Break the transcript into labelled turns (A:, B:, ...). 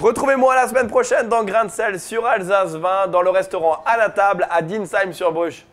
A: Retrouvez-moi la semaine prochaine dans Grain de sel sur Alsace 20, dans le restaurant à la table à Dinsheim sur
B: Bruges.